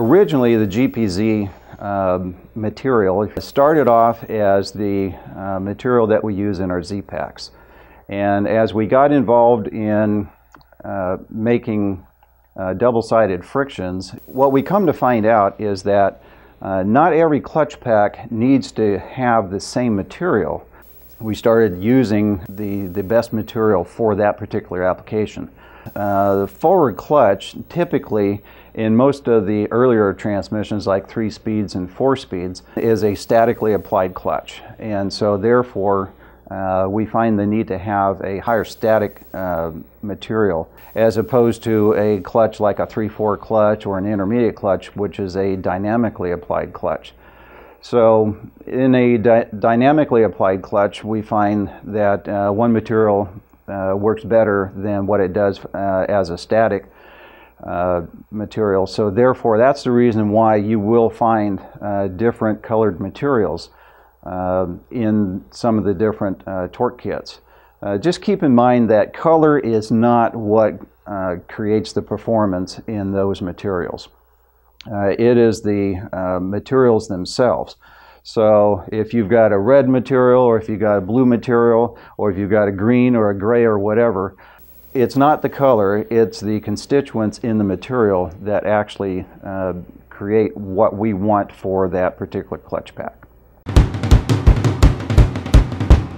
originally the GPZ um, material started off as the uh, material that we use in our Z-Paks. And as we got involved in uh, making uh, double-sided frictions, what we come to find out is that uh, not every clutch pack needs to have the same material. We started using the, the best material for that particular application. Uh, the forward clutch typically in most of the earlier transmissions like three speeds and four speeds is a statically applied clutch and so therefore uh, we find the need to have a higher static uh, material as opposed to a clutch like a 3-4 clutch or an intermediate clutch which is a dynamically applied clutch. So in a dynamically applied clutch we find that uh, one material uh, works better than what it does uh, as a static uh, material. So therefore, that's the reason why you will find uh, different colored materials uh, in some of the different Torqkits. just keep in mind that color is not what creates the performance in those materials. It is the materials themselves. So if you've got a red material or if you've got a blue material or if you've got a green or a gray or whatever, it's not the color, it's the constituents in the material that actually uh, create what we want for that particular clutch pack.